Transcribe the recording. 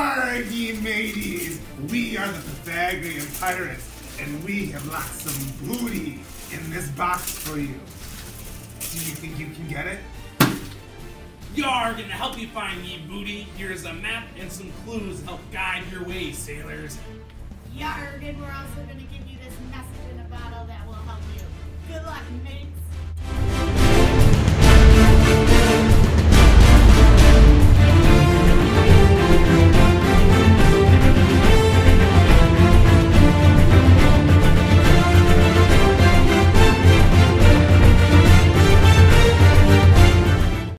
Ye mateys! We are the Pythagorean pirates, and we have locked some booty in this box for you. Do you think you can get it? Yarg, gonna help you find ye booty, here's a map and some clues to help guide your way, sailors. Yarg, and we're also going to get.